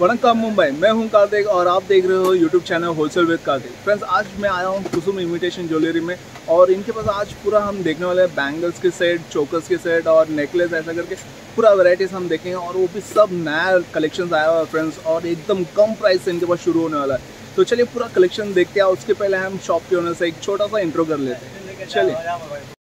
वनकम मुंबई। मैं हूँ कार्तिक और आप देख रहे हो YouTube channel wholesale with Kartik. Friends आज मैं आया हूँ कुसुम इमिटेशन ज्वेलरी में और इनके पास आज पूरा हम देखने वाले हैं बैंगल्स के सेट चोकर्स के सेट और नेकलेस ऐसा करके पूरा वैराइटीज हम देखेंगे और वो भी सब नया कलेक्शन आया हुआ है फ्रेंड्स और एकदम कम प्राइस से इनके पास शुरू होने वाला है। तो चलिए पूरा कलेक्शन देखते हैं उसके पहले हम शॉप के ओनर से एक छोटा सा इंट्रो कर लेते हैं। चलिए।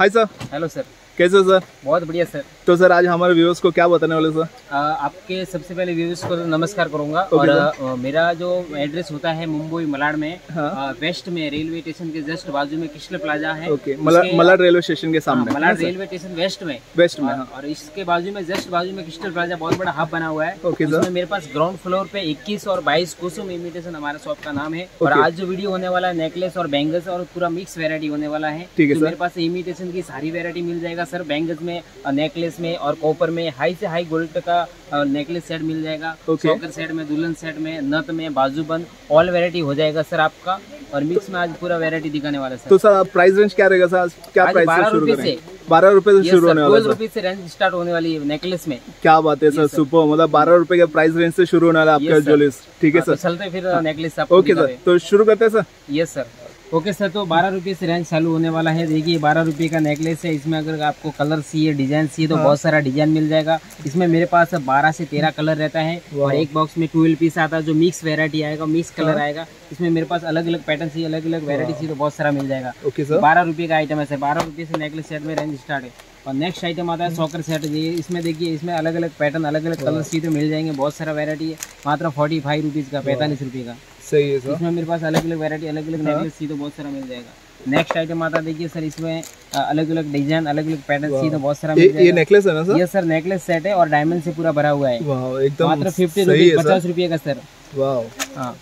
हाय सर हेलो सर कैसे हो सर बहुत बढ़िया सर तो सर आज हमारे व्यूअर्स को क्या बताने वाले सर आ, आपके सबसे पहले व्यूज़ को नमस्कार करूँगा Okay, और आ, मेरा जो एड्रेस होता है मुंबई मलाड में हाँ। आ, वेस्ट में रेलवे स्टेशन के जस्ट बाजू में कृष्ण प्लाजा है। ओके उसके- मलाड रेलवे स्टेशन के हाँ, सामने मलाड रेलवे स्टेशन वेस्ट में। वेस्ट में और, हाँ. इसके बाजू में जस्ट बाजू में कृष्ण प्लाजा बहुत बड़ा हब बना हुआ है। उसमें मेरे पास ग्राउंड फ्लोर पे 21 और 22 कुसुम इमिटेशन हमारा शॉप का नाम है। और आज जो वीडियो होने वाला है नेकलेस और बैंगल्स और पूरा मिक्स वेरायटी होने वाला है। है, तो मेरे पास इमिटेशन की सारी वेरायटी मिल जाएगा सर बैंगल्स में नेकलेस में और कॉपर में हाई से हाई गोल्ड का नेकलेस सेट मिल जाएगा। Okay. चौकर सेट में दुल्हन सेट में नथ में बाजूबंद ऑल वेरायटी हो जाएगा सर आपका। और मिक्स में आज पूरा वेरायटी दिखाने वाला है तो सर सर प्राइस रेंज क्या रहेगा सर क्या प्राइस से शुरू रुपए से। बारह रुपए से शुरू होने वाला 12 है से रेंज स्टार्ट होने वाली है नेकलेस में। क्या बात है सर सुपर मतलब बारह रुपए के प्राइस रेंज से शुरू होने वाला आपका Yes, ज्वेलर्स ठीक है हाँ, तो सर चलते फिर नेकलेस ओके सर तो शुरू करते हैं sir yes sir okay sir तो बारह रुपये से रेंज चालू होने वाला है। देखिए बारह रुपये का नेकलेस है। इसमें अगर आपको कलर चाहिए डिज़ाइन चाहिए तो हाँ। बहुत सारा डिज़ाइन मिल जाएगा। इसमें मेरे पास बारह से तेरह कलर रहता है और एक बॉक्स में ट्वेल्व पीस आता है जो मिक्स वेरायटी आएगा मिक्स कलर हाँ। आएगा। इसमें मेरे पास अलग अलग पैटर्न चाहिए अलग अलग वेरायटी चाहिए तो बहुत सारा मिल जाएगा। ओके सर बारह रुपये का आइटम है सर बारह रुपये से नेकलेस सेट में रेंज स्टार्ट है। और नेक्स्ट आइटम आता है सॉकर सेट ये इसमें देखिए इसमें अलग अलग पैटर्न अलग अलग कलर चाहिए तो मिल जाएँगे बहुत सारा वेरायटी है। मात्र फोर्टी फाइव रुपीज़ का पैंतालीस रुपये का। सही है सर। इसमें मेरे पास अलग अलग वैरायटी अलग अलग नेकलेस चाहिए तो बहुत सारा मिल जाएगा। नेक्स्ट आइटम आता देखिए सर इसमें अलग अलग डिज़ाइन अलग अलग पैटर्न चाहिए तो बहुत सारा मिल ये नेकलेस है ना सर? ये सर नेकलेस सेट है और डायमंड से पूरा भरा हुआ है। एकदम मात्र फिफ्टी रुपीज़ पचास रुपये का सर। वाह। हाँ।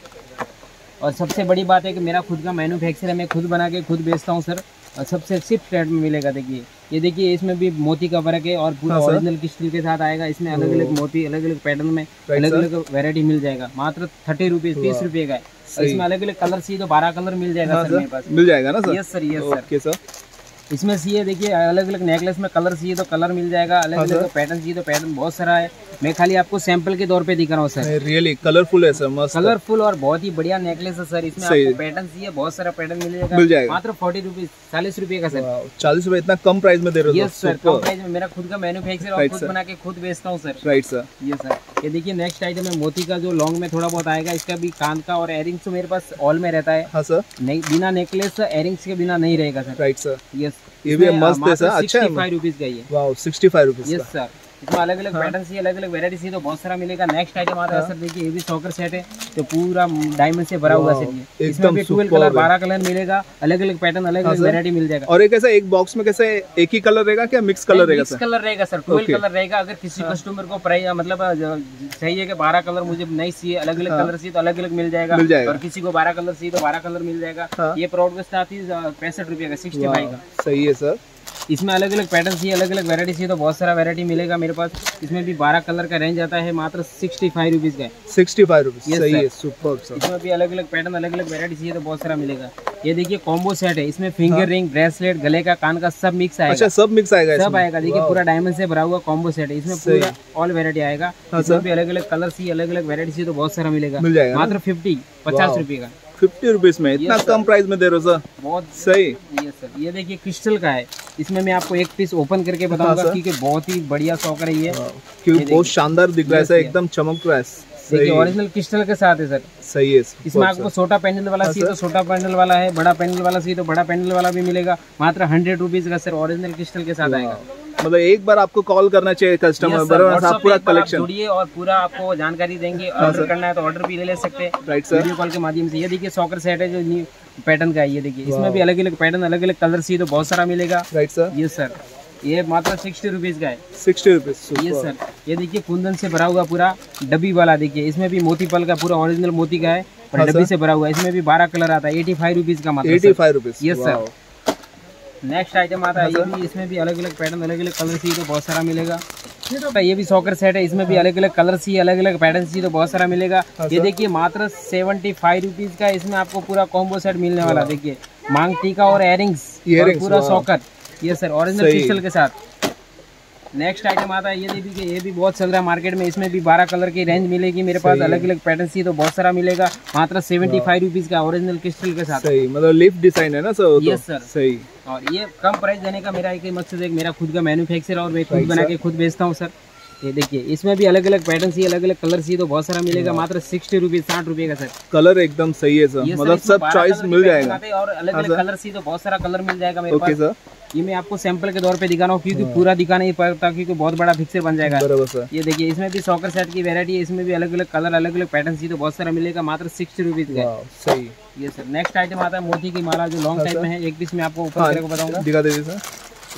और सबसे बड़ी बात है कि मेरा खुद का मैन्युफैक्चर है मैं खुद बना के खुद बेचता हूँ सर। और सबसे चिप रेट में मिलेगा देखिए। ये देखिए इसमें भी मोती का वर्क है और पूरा हाँ। ओरिजिनल क्रिस्टल के साथ आएगा। इसमें अलग अलग मोती अलग अलग पैटर्न में अलग अलग वेरायटी मिल जाएगा। मात्र थर्टी रुपीज़ तीस रुपए का है। इसमें अलग अलग कलर चाहिए तो बारह कलर मिल जाएगा हाँ सर मेरे पास। मिल जाएगा ना sir? Yes sir yes sir sir. इसमें चाहिए देखिए अलग अलग नेकलेस में कलर चाहिए तो कलर मिल जाएगा अलग अलग। पैटर्न चाहिए तो पैटर्न बहुत सारा है। मैं खाली आपको सैंपल के तौर पे दिख रहा हूँ सर रियली कलरफुल है सर मस्त कलरफुल और बहुत ही बढ़िया नेकलेस है सर इसमें आपको। पैटर्न चाहिए बहुत सारा पैटर्न मिल जाएगा। मिल जाएगा। मात्र फोर्टी रुपीज़ चालीस रुपए का सर चालीस रुपए इतना कम प्राइस में दे रहे हो सर कम प्राइस में मेरा खुद का मैन्युफैक्चर और खुद बना के खुद बेचता हूँ सर राइट सर ये सर ये देखिए नेक्स्ट आइटम है मोती का जो लॉन्ग में थोड़ा बहुत आएगा इसका भी कान का और एयरिंग्स तो मेरे पास ऑल में रहता है। हाँ सर बिना नेकलेस एयरिंग्स के बिना नहीं रहेगा सर राइट सर यस ये भी मस्त है सर अच्छा है फाइव रुपीज़ का ये wow sixty five rupees yes sir इसमें अलग अलग पैटर्न चाहिए अलग अलग वेरायटी चाहिए तो बहुत सारा मिलेगा। नेक्स्ट आइटम आता है हाँ। सर देखिए ये भी चौकर सेट है तो पूरा डायमंड से भरा हुआ सेट ये इसमें भी ट्वेल्व कलर बारह कलर मिलेगा अलग अलग पैटर्न अलग हाँ, अलग. वेरायटी मिल जाएगा। और एक ऐसा एक बॉक्स में कैसे एक ही कलर रहेगा क्या मिक्स कलर रहेगा मिक्स कलर रहेगा सर ट्वेल्व हाँ। कलर रहेगा। अगर किसी कस्टमर को प्राइस मतलब चाहिए कि बारह कलर मुझे नहीं चाहिए अलग अलग कलर चाहिए तो अलग अलग मिल जाएगा। हाँ। और किसी को बारह कलर चाहिए तो बारह कलर मिल जाएगा। हाँ। ये प्रोडक्ट आती है पैंसठ रुपये का सिक्सटी फाइव का। सही है सर। इसमें अलग अलग पैटर्न चाहिए अलग अलग वेरायटी चाहिए तो बहुत सारा वेरायटी मिलेगा मेरे पास। इसमें भी बारह कलर का रेंज आता है मात्र सिक्सटी फाइव रुपीज़ का सिक्सटी फाइव रुपीज़ सही है सुपर इसमें भी अलग अलग पैटर्न अलग अलग वेरायटी चाहिए तो बहुत सारा मिलेगा। ये देखिए कॉम्बो सेट है इसमें फिंगर हाँ। रिंग ब्रेसलेट गले का कान का सब मिक्स आएगा। हाँ। अच्छा सब मिक्स आएगा सब आएगा देखिए पूरा डायमंड से भरा हुआ कॉम्बो सेट है। इसमें पूरा ऑल वेरायटी आएगा। हाँ, इसमें भी अलग अलग कलर चाहिए अलग अलग वेरायटी तो बहुत सारा मिलेगा। मिल जाएगा मात्र फिफ्टी पचास. रुपये का। फिफ्टी रुपीज़ में इतना कम प्राइस में दे रहे हो सर बहुत सही। सर ये देखिए क्रिस्टल का है। इसमें मैं आपको एक पीस ओपन करके बताऊँगा sir. क्योंकि बहुत ही बढ़िया शौक रही है ये क्योंकि बहुत शानदार दिख रहा है सर एकदम चमक रहा है। देखिए ओरिजिनल क्रिस्टल के साथ है सर सही है इसमें आपको छोटा पैंडल वाला हाँ, चाहिए तो छोटा पैंडल वाला है बड़ा पैंडल वाला चाहिए तो बड़ा पैंडल वाला भी मिलेगा। मात्र हंड्रेड रुपीज़ का सर ओरिजिनल क्रिस्टल के साथ आएगा। मतलब एक बार आपको कॉल करना चाहिए कस्टमर. बराबर आप पूरा कलेक्शन जुड़िए और पूरा आपको जानकारी देंगे हाँ, ऑर्डर करना है तो ऑर्डर भी ले ले सकते हैं। राइट सर वीडियो कॉल के माध्यम से। ये देखिए सॉकर सेट है जो पैटर्न का है ये देखिए। इसमें भी अलग अलग पैटर्न अलग अलग कलर चाहिए तो बहुत सारा मिलेगा। राइट सर ये सर ये मात्र सिक्सटी रुपीज़ का है। सिक्सटी रुपीज़ ये सर ये देखिए कुंदन से भरा हुआ पूरा डब्बी वाला देखिए। इसमें भी मोती पल का पूरा ओरिजिनल मोती का है हाँ, डब्बी से भरा हुआ है। इसमें भी बारह कलर आता है। एटी फाइव रुपीज़ का मात्र eighty five rupees Yes, sir. Next item आता है ये भी इसमें भी अलग अलग पैटर्न अलग अलग कलर चाहिए तो बहुत सारा मिलेगा। तो ये भी सॉकर सेट है इसमें भी अलग अलग कलर सी अलग अलग पैटर्न सी तो बहुत सारा मिलेगा। हाँ, ये देखिए मात्र सेवेंटी फाइव रुपीज़ का इसमें आपको पूरा कॉम्बो सेट मिलने वाला देखिए। मांग टीका और एयरिंग्स पूरा सॉकर ये सर ओरिजिनल सही। के साथ। नेक्स्ट आइटम आता है ये देखिए ये भी बहुत चल रहा है मार्केट में इसमें भी बारह कलर की रेंज मिलेगी मेरे पास अलग अलग पैटर्न सी तो बहुत सारा मिलेगा मात्र सेवेंटी फाइव रुपीज़ का ओरिजिनल क्रिस्टल के साथ। सही मतलब लिफ्ट डिज़ाइन है ना सर यस सर sir. सही। और ये कम प्राइस देने का मेरा एक मकसद है मेरा खुद का मैन्युफैक्चर और मैं खुद बना के खुद बेचता हूँ सर ये देखिए इसमें भी अलग अलग पैटर्न सी अलग अलग कलर सी तो बहुत सारा मिलेगा। मात्र सिक्सटी रुपीज़ साठ रुपए का सर कलर एकदम सही है सर मतलब सब चॉइस मिल जाएगा। हैं और अलग हाँ, अलग कलर सी तो बहुत सारा कलर मिल जाएगा मेरे ओके पास। सर ये मैं आपको सैंपल के तौर पे दिखा रहा हूँ क्योंकि पूरा दिखा नहीं पड़ता क्योंकि बहुत बड़ा पिक्चर बन जाएगा। ये देखिए इसमें भी सॉकर सेट की वेरायटी है इसमें भी अलग अलग कलर अलग अलग पैटर्न सी तो बहुत सारा मिलेगा मात्र सिक्सटी रुपीज़ का सही। ये सर नेक्स्ट आइटम आता है मोती की माला जो लॉन्ग हाँ, टाइप में है एक पीस में आपको ऊपर हाँ, बताऊँगा। दिखा दीजिए सर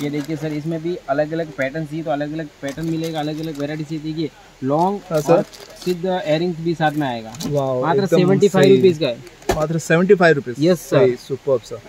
ये देखिए सर इसमें भी अलग अलग पैटर्न सी तो अलग अलग पैटर्न मिलेगा अलग अलग वेरायटी सी देखिए लॉन्ग हाँ, सर। सिद्ध एयरिंग्स भी साथ में आएगा। मात्र सेवेंटी फाइव रुपीज़ का है। मात्र सेवेंटी फाइव रुपीज़ sir. सही सुपर सर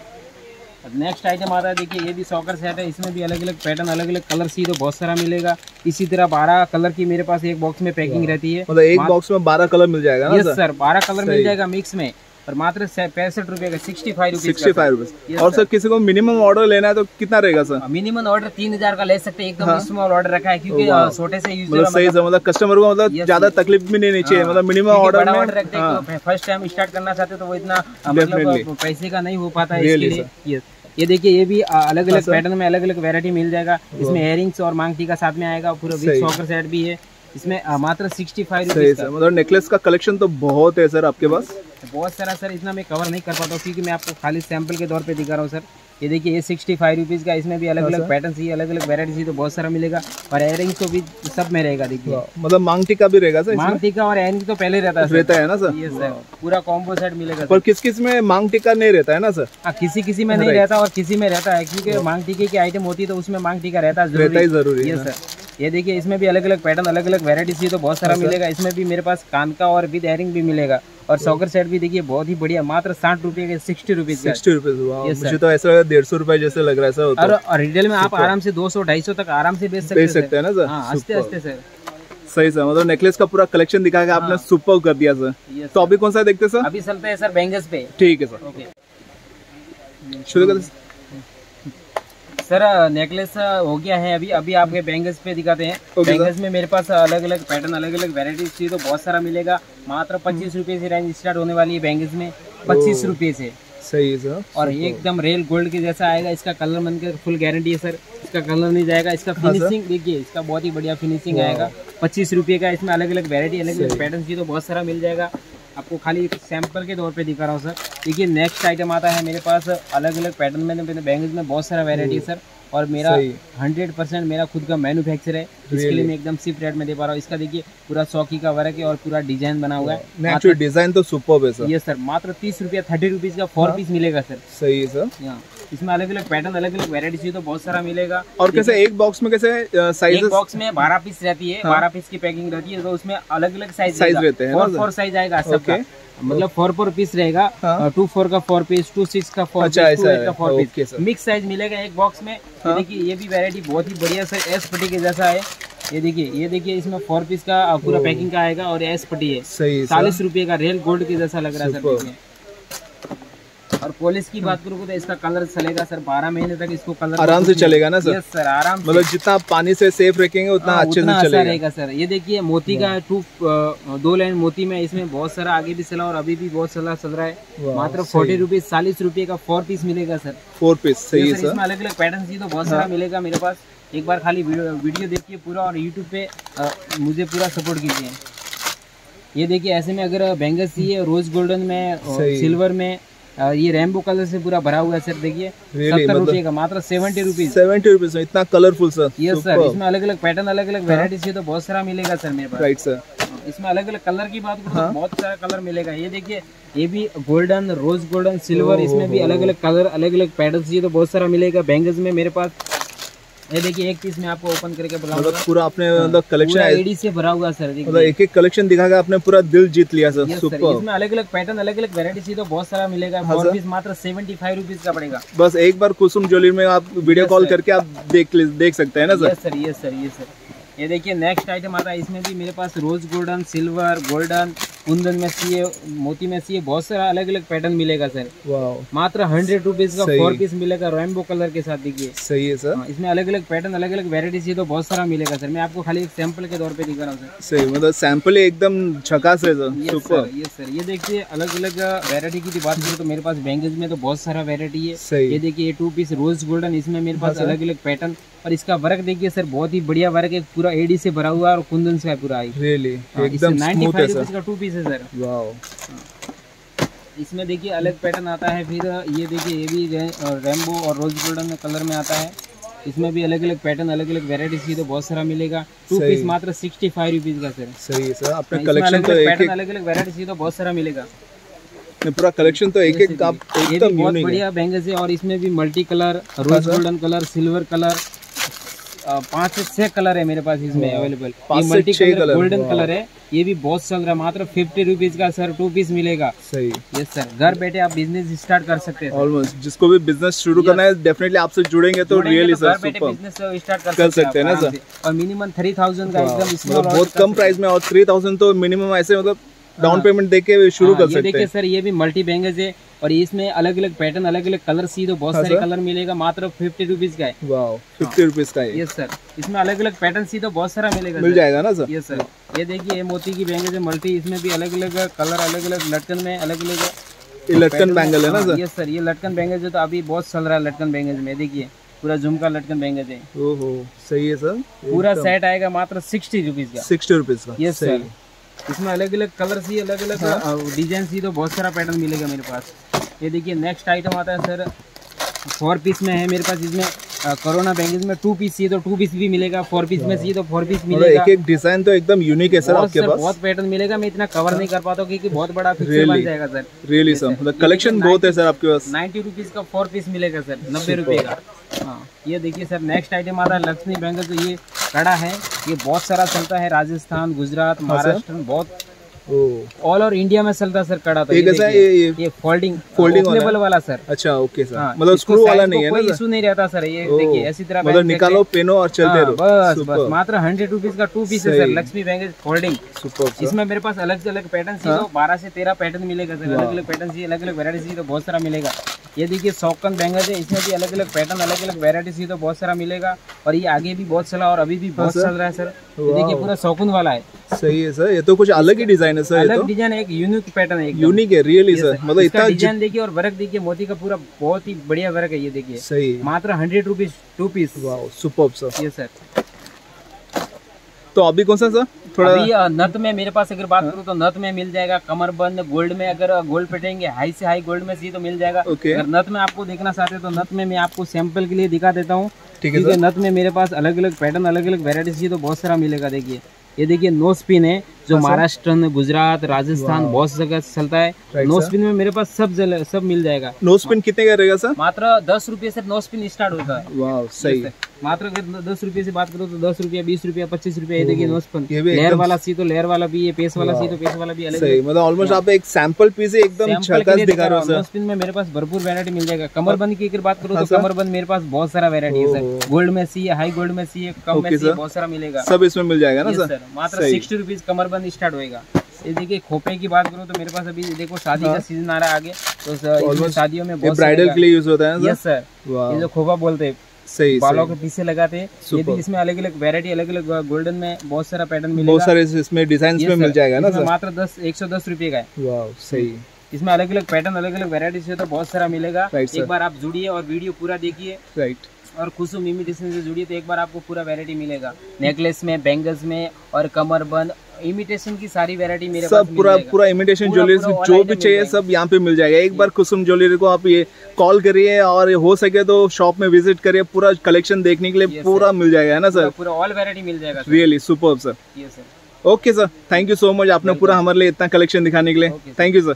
नेक्स्ट आइटम आता है देखिए ये भी सॉकर सेट है इसमें भी अलग अलग पैटर्न अलग अलग कलर सी तो बहुत सारा मिलेगा। इसी तरह बारह कलर की मेरे पास एक बॉक्स में पैकिंग रहती है। मतलब एक बॉक्स में बारह कलर मिल जाएगा ना यस सर? सर बारह कलर मिल जाएगा मिक्स में। और मात्र पैंसठ रुपए का sixty five sixty five rupees और सर किसी को मिनिमम ऑर्डर लेना है तो कितना रहेगा सर मिनिमम ऑर्डर तीन हज़ार का ले सकते हैं एकदम हाँ। स्मॉल ऑर्डर रखा है क्योंकि छोटे से मतलब सही सर मतलब कस्टमर को मतलब ज़्यादा तकलीफ़ भी नहीं चाहिए हाँ, मतलब मिनिमम ऑर्डर ऑर्डर रखते हाँ, हैं। फ़र्स्ट टाइम स्टार्ट करना चाहते तो वो इतना मतलब पैसे का नहीं हो पाता है इसके लिए। ये देखिए ये भी अलग अलग पैटर्न में अलग अलग वैरायटी मिल जाएगा। इसमें एयरिंग्स और मांगटी का साथ में आएगा पूरा सॉकर सेट भी है। इसमें मात्र सिक्सटी फाइव सही सर मतलब नेकलेस का कलेक्शन तो बहुत है सर आपके पास? बहुत सारा सर इतना मैं कवर नहीं कर पाता हूँ क्योंकि मैं आपको खाली सैंपल के तौर पे दिखा रहा हूँ सर ये देखिए ये सिक्सटी फाइव रुपीज़ का इसमें भी अलग अलग पैटर्न सी अलग अलग वेरायटी सी तो बहुत सारा मिलेगा। और एयरिंग्स तो भी सब में रहेगा देखिए। मतलब मांग टीका भी रहेगा सर मांग टीका और एयरिंग तो पहले रहता है रहता है ना सर ये सर पूरा कॉम्बो सेट मिलेगा पर किस किसमें मांग टीका नहीं रहता है ना सर हाँ किसी किसी में नहीं रहता और किसी में रहता है क्योंकि मांग टीके की आइटम होती है तो उसमें मांग टीका रहता है रहता ही ज़रूरी है सर ये देखिए इसमें भी अलग अलग पैटर्न अलग अलग वेरायटी सी तो बहुत सारा मिलेगा। इसमें भी मेरे पास कान का और विद एयरिंग भी मिलेगा। और सॉकर सेट भी देखिए बहुत ही बढ़िया मात्र साठ रुपए के सिक्सटी रुपीज़ सिक्सटी रुपीज़. मुझे तो ऐसा लगा डेढ़ सौ रुपए जैसे लग रहा है सर। और और रिटेल में आप आराम से दो सौ ढाई सौ तक आराम से बेच सकते बेच हैं सकते हैं ना सर। हाँ हँसते हँसते सर। सही सर मतलब नेकलेस का पूरा कलेक्शन दिखा के आपने सुपर कर दिया सर। तो अभी कौन सा देखते सर? अभी चलते हैं सर बैंगल्स पे। ठीक है सर। ओके शुरू कर सर नेकलेस हो गया है अभी। अभी आपके बैंगल्स पे दिखाते हैं। Okay, बैंगल्स में मेरे पास अलग अलग पैटर्न अलग अलग वेराइटीज थी तो बहुत सारा मिलेगा। मात्र पच्चीस रुपए से रेंज स्टार्ट होने वाली है बैंगल्स में। पच्चीस रुपए से। सही है सर। और ये एकदम रेल गोल्ड के जैसा आएगा। इसका कलर मन के फुल गारंटी है सर। इसका कलर नहीं जाएगा। इसका हाँ, फिनिशिंग देखिए इसका बहुत ही बढ़िया फिनिशिंग आएगा। पच्चीस रुपये का इसमें अलग अलग वेरायटी अलग अलग पैटर्न की तो बहुत सारा मिल जाएगा। आपको खाली एक सैंपल के तौर पे दिखा रहा हूँ सर देखिए नेक्स्ट आइटम आता है मेरे पास अलग अलग पैटर्न में बैंगल्स में बहुत सारा वेरायटी है सर और मेरा। हंड्रेड परसेंट मेरा खुद का मैन्युफैक्चर है। इसके लिए मैं एकदम सिर्फ़ रेट में दे पा रहा हूँ। इसका देखिए पूरा सौकी का वर्क है और पूरा डिज़ाइन बना हुआ है। डिज़ाइन तो सुपर है सर ये सर मात्र तीस रुपया थर्टी रुपीज़ का फोर पीस मिलेगा सर सही है सर यहाँ इसमें अलग अलग पैटर्न अलग अलग वेरायटी तो बहुत सारा मिलेगा। और कैसे एक बॉक्स में कैसे एक साइजेस बॉक्स में बारह पीस रहती है बारह पीस की पैकिंग रहती है तो उसमें अलग अलग साइज़ हाँ। Size रहते हैं फोर फोर साइज़ आएगा सबका। मतलब फोर फोर पीस रहेगा हाँ। टू फोर का फोर पीस टू सिक्स का फोर अच्छा, पीस टू एट का फोर पीस मिक्स साइज़ मिलेगा एक बॉक्स में। हाँ। देखिए ये भी वैरायटी बहुत ही बढ़िया सर एस पट्टी के जैसा है। ये देखिए ये देखिए इसमें फोर पीस का पूरा पैकिंग का आएगा और एस पट्टी है। है चालीस रुपए का रेल गोल्ड के जैसा लग रहा है सर और पॉलिश की बात करूँ तो इसका कलर चलेगा सर बारह महीने तक इसको कलर आराम से चलेगा ना सर? सर आराम मतलब जितना आप पानी से सेफ़ रखेंगे उतना हाँ, अच्छे से अच्छा चलेगा। रहेगा सर ये देखिए मोती का टू दो लाइन मोती में इसमें बहुत सारा आगे भी चला और अभी भी बहुत सारा चल रहा है। मात्र फोर्टी रुपीज़ चालीस रुपए का फोर पीस मिलेगा सर फोर पीस सही है सर। इसमें अलग अलग पैटर्न ही तो बहुत सारा मिलेगा मेरे पास। एक बार खाली वीडियो देखिए पूरा और यूट्यूब पे मुझे पूरा सपोर्ट कीजिए। ये देखिए ऐसे में अगर बैंगल्स चाहिए रोज गोल्डन में सिल्वर में ये रेमबो कलर से पूरा भरा हुआ है सर देखिए। Really, सत्तर मतलब- का मात्र सेवेंटी रुपीज़ सेवेंटी रुपीज़ इतना कलरफुल सर ये सर इसमें अलग अलग पैटर्न अलग अलग वेराइटी से तो बहुत सारा मिलेगा सर मेरे पास। राइट सर इसमें अलग अलग कलर की बात करूँ हाँ। तो बहुत सारा कलर मिलेगा। ये देखिए ये भी गोल्डन रोज गोल्डन सिल्वर इसमें भी अलग अलग कलर अलग अलग पैटर्न ये तो बहुत सारा मिलेगा बैंगल्स में मेरे पास। ये देखिए एक पीस में आपको ओपन करके मतलब पूरा आपने मतलब कलेक्शन एडी से भरा हुआ है सर मतलब एक एक कलेक्शन दिखा के आपने पूरा दिल जीत लिया सर सुपर इसमें अलग अलग पैटर्न अलग अलग वेरायटी चाहिए तो बहुत सारा मिलेगा। हाँ, पीस मात्र सेवेंटी फाइव रुपीज़ का पड़ेगा। बस एक बार कुसुम ज्वेलरी में आप वीडियो कॉल करके आप देख देख सकते हैं ना sir sir yes sir yes sir ये देखिए नेक्स्ट आइटम आता है। इसमें भी मेरे पास rose golden silver golden kundan में चाहिए मोती में चाहिए बहुत सारा अलग अलग पैटर्न मिलेगा सर मात्र हंड्रेड रुपीज़ का फोर पीस मिलेगा रेनबो कलर के साथ देखिए। सही है सर हाँ, इसमें अलग अलग पैटर्न अलग अलग वेरायटी चाहिए तो बहुत सारा मिलेगा सर मैं आपको खाली एक सैंपल के तौर पे दिखा रहा हूँ सर सही मतलब सैंपल एकदम झकास है सर सुपर ये सर ये देखिए अलग अलग वेरायटी की बात करें तो मेरे पास बैंगल्स में तो बहुत सारा वेरायटी है। ये देखिए टू पीस रोज गोल्डन इसमें मेरे पास अलग अलग पैटर्न और इसका वर्क देखिए सर बहुत ही बढ़िया वर्क है पूरा एडी से भरा हुआ और कुंदन से पूरा आई रियली हाँ, एकदम स्मूथ है सर। रुपीज़ टू पीस है सर। वाओ इसमें देखिए अलग पैटर्न आता है फिर ये देखिए ये भी रेमबो और रोज गोल्डन कलर में आता है। इसमें भी अलग अलग पैटर्न अलग अलग वेराइटीज की तो बहुत सारा मिलेगा। टू पीस मात्र सिक्सटी फाइव रुपीज़ का सर। सही है सर आपने कलेक्शन तो पैटर्न अलग अलग वेराइटीज की तो बहुत सारा मिलेगा। पूरा कलेक्शन तो एक एक आप एकदम बहुत बढ़िया बैंगल्स है और इसमें भी multi colour rose golden colour silver colour पाँच से छह कलर है मेरे पास इसमें अवेलेबल ये मल्टी कलर। गोल्डन कलर है। ये भी बहुत चल रहा है। मात्र फिफ्टी रुपीज़ का सर टू पीस मिलेगा। सही। यस सर घर बैठे आप बिज़नेस स्टार्ट कर सकते हैं ऑलमोस्ट जिसको भी बिज़नेस शुरू करना है डेफिनेटली आपसे जुड़ेंगे तो really sir super business start कर, सकते हैं ना सर? और मिनिमम थ्री थाउज़ेंड का एकदम मतलब बहुत कम प्राइस में और थ्री थाउज़ेंड तो मिनिमम ऐसे मतलब डाउन पेमेंट दे के शुरू हाँ, कर ये सकते देखिए हैं। सर ये भी मल्टी बैंगल्स है और इसमें अलग अलग पैटर्न अलग अलग कलर सी तो बहुत हाँ, सारे कलर मिलेगा मात्र फिफ्टी रुपीज़ का है। फिफ्टी रुपीज़ का यस सर इसमें अलग अलग पैटर्न सी तो बहुत सारा मिलेगा मिल जाएगा ना सर ये सर ये देखिए ये मोती की बैंगल्स है मल्टी इसमें भी अलग अलग कलर अलग अलग लटकन में अलग अलग लटकन बैंगल है ना सर ये सर ये लटकन बैंगल्स है तो अभी बहुत चल रहा है लटकन बैंगल्स में देखिए पूरा झुमका लटकन बैंगल्स है ओहो सही है सर पूरा सेट आएगा मात्र सिक्सटी रुपीज़ का। सिक्सटी रुपीज़ का। यस सर इसमें अलग अलग कलर सी अलग अलग हाँ। डिज़ाइन सी तो बहुत सारा पैटर्न मिलेगा मेरे पास। ये देखिए नेक्स्ट आइटम आता है सर फोर पीस में है मेरे पास इसमें। कोरोना बैंगल्स में टू पीस चाहिए तो टू पीस भी मिलेगा फोर पीस में चाहिए तो फोर पीस मिलेगा। एक एक डिज़ाइन तो एकदम यूनिक है सर आपके पास। बहुत पैटर्न मिलेगा मैं इतना कवर नहीं कर पाता हूँ क्योंकि बहुत बड़ा पिक्चर बन जाएगा सर रियली सर मतलब कलेक्शन बहुत है सर आपके पास। नाइन्टी रुपीज़ का फोर पीस मिलेगा सर नब्बे रुपए का। हाँ ये देखिए सर नेक्स्ट आइटम आता है लक्ष्मी बैंगल तो ये कड़ा है। ये बहुत सारा चलता है राजस्थान गुजरात हाँ, महाराष्ट्र बहुत ऑल ओवर इंडिया में चलता सर कड़ा तो ये कैसा है? ये ये ये फोल्डिंग Folding वाला वाला सर अच्छा ओके सर हाँ, मतलब स्क्रू वाला नहीं है कोई इशू नहीं रहता सर ये देखिए ऐसी तरह मतलब निकालो पेनो और चलते हाँ, रहो। बस बस मात्र हंड्रेड रुपीज़ का टू पीस है sir Lakshmi bangle folding super इसमें मेरे पास अलग अलग पैटर्न चाहिए तो बारह से तेरह पैटर्न मिलेगा सर अलग अलग पैटर्न चाहिए अलग अलग वेरायटी चाहिए तो बहुत सारा मिलेगा। ये देखिए सौकन बैंगल है इसमें भी अलग अलग पैटर्न अलग अलग वेरायटी चाहिए तो बहुत सारा मिलेगा। और ये आगे भी बहुत चला और अभी भी बहुत चल रहा है सर ये देखिए पूरा सौकुन वाला है। सही है सर। ये तो कुछ अलग ही डिज़ाइन है सर ये अलग तो। डिज़ाइन एक यूनिक पैटर्न है यूनिक है रियली सर मतलब इतना डिज़ाइन देखिए और वर्क देखिए मोती का पूरा बहुत ही बढ़िया वर्क है ये देखिए। सही मात्र hundred rupees two piece super sir ये सर तो अभी कौन सा सर थोड़ा। अभी नथ में मेरे पास अगर बात करूँ तो नथ में मिल जाएगा कमरबंद गोल्ड में अगर गोल्ड पेटेंगे हाई से हाई गोल्ड में चाहिए तो मिल जाएगा। ओके अगर नथ में आपको देखना चाहते हैं तो नथ में मैं आपको सैंपल के लिए दिखा देता हूँ। ठीक है नथ में मेरे पास अलग अलग पैटर्न अलग अलग चाहिए तो बहुत सारा मिलेगा देखिए। ये देखिए नो स्पिन है। जो हाँ, महाराष्ट्र गुजरात राजस्थान बहुत जगह चलता है। नो स्पिन में मेरे पास सब जल, सब मिल जाएगा। नो स्पिन कितने का रहेगा सर मात्र दस रुपये से नो स्पिन स्टार्ट होता है। वाह सही। मात्र अगर दस रुपये से बात करो तो दस रुपया बीस रुपया पच्चीस रुपया ये देखिए नो स्पिन लेयर वाला सी तो लेयर वाला भी है पेस वाला सी तो पेस वाला भी अलग मतलब ऑलमोस्ट आप एक सैंपल पीस एकदम झकास दिखा रहे हो सर स्पिन में मेरे पास भरपूर वैरायटी मिल जाएगा। कमरबंद की अगर बात करूँ हाँ, तो। कमरबंद मेरे पास बहुत सारा वैरायटी है सर गोल्ड में सी है हाई गोल्ड में सी है कम में सी बहुत सारा मिलेगा। सब इसमें मिल जाएगा ना सर मात्र सिक्सटी रुपीज़ कमरबंद स्टार्ट होएगा। ये देखिए खोपे की बात करूँ तो मेरे पास अभी देखो शादी का सीज़न आ रहा है आगे तो Almost शादियों में बहुत ब्राइडल के लिए यूज़ होता है यस सर ये जो खोपा बोलते हैं सही बालों सही। के पीछे लगाते हैं। ये इसमें अलग अलग वैरायटी अलग अलग गोल्डन में बहुत सारा पैटर्न मिलेगा। बहुत सारे इसमें डिज़ाइन में मिल जाएगा ना सर मात्र दस एक सौ दस रुपये का है। सही। इसमें अलग अलग पैटर्न अलग अलग वेरायटी से तो बहुत सारा मिलेगा। एक बार आप जुड़िए और वीडियो पूरा देखिए। राइट और कुसुम इमिटेशन से जुड़िए तो एक बार आपको पूरा वैरायटी मिलेगा। नेकलेस में बैंगल्स में और कमरबंद इमिटेशन की सारी वेरायटी मेरे सब पूरा पूरा इमिटेशन ज्वेलरी जो भी चाहिए सब यहाँ पे मिल जाएगा। एक बार कुसुम ज्वेलरी को आप ये कॉल करिए और हो सके तो शॉप में विज़िट करिए। पूरा कलेक्शन देखने के लिए पूरा मिल जाएगा है ना सर पूरा ऑल वेरायटी मिल जाएगा really super sir sir okay sir thank you so much आपने पूरा हमारे लिए इतना कलेक्शन दिखाने के लिए. Thank you sir